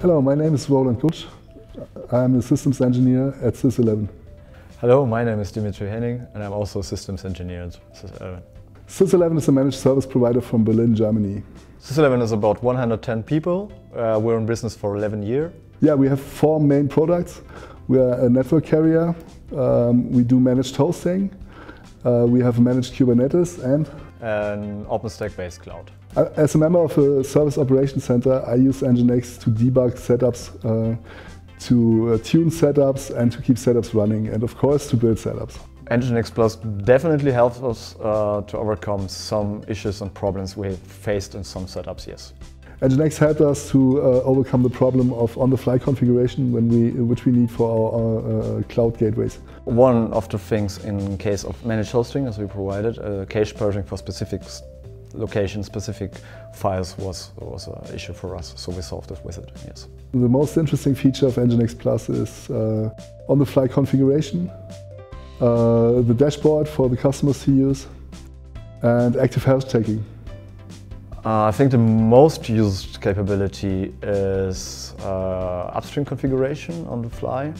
Hello, my name is Roland Kutsch. I'm a systems engineer at SysEleven. Hello, my name is Dimitri Henning and I'm also a systems engineer at SysEleven. SysEleven is a managed service provider from Berlin, Germany. SysEleven is about 110 people. Uh, we're in business for 11 years. Yeah, we have four main products. We are a network carrier, um, we do managed hosting, uh, we have managed Kubernetes and an OpenStack based cloud. As a member of a service operations center, I use Nginx to debug setups, uh, to uh, tune setups and to keep setups running and of course to build setups. Nginx Plus definitely helps us uh, to overcome some issues and problems we have faced in some setups, yes. Nginx helped us to uh, overcome the problem of on-the-fly configuration when we, which we need for our uh, cloud gateways. One of the things in case of managed hosting, as we provided, uh, cache purging for specific location specific files was, was an issue for us, so we solved it with it, yes. The most interesting feature of Nginx Plus is uh, on-the-fly configuration, uh, the dashboard for the customers to use, and active health checking. Uh, I think the most used capability is uh, upstream configuration on the fly.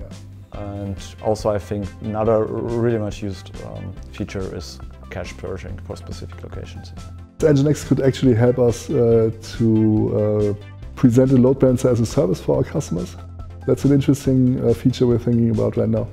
Yeah. And also I think another really much used um, feature is cache purging for specific locations. Nginx could actually help us uh, to uh, present a load balancer as a service for our customers. That's an interesting uh, feature we're thinking about right now.